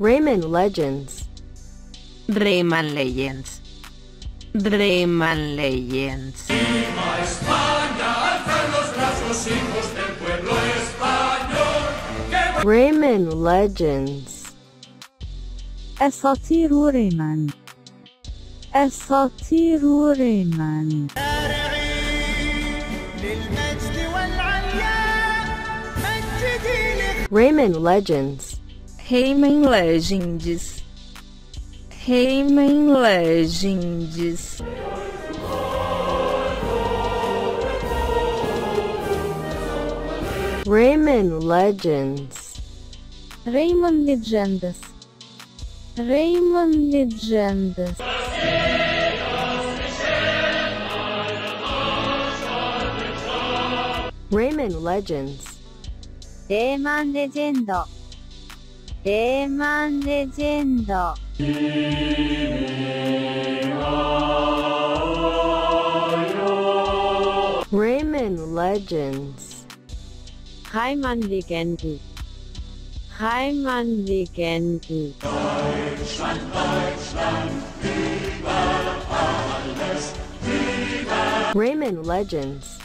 Rayman Legends. Rayman Legends. Rayman Legends. Rayman Legends. أساطير ريمان أساطير ريمان Rayman Legends. Rayman Legends Rayman Legends Rayman Legends. Rayman Legendas. Rayman Legendas. Rayman Legends. レーマンレジェンドレーマンレジェンド Rayman Legends. Rayman Legenden Rayman Legenden Rayman Legends.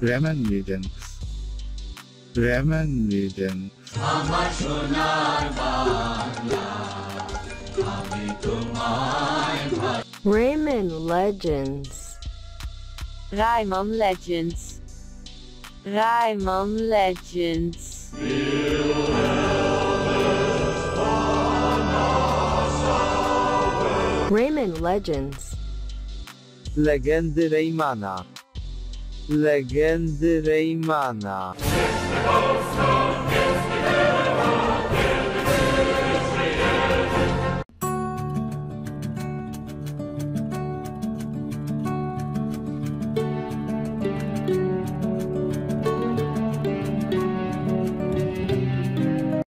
Rayman Legends. Rayman Legends. Rayman Legends. Rayman Legends Rayman Legends Rayman Legends. Legendy Raymana. Legendy Raymana.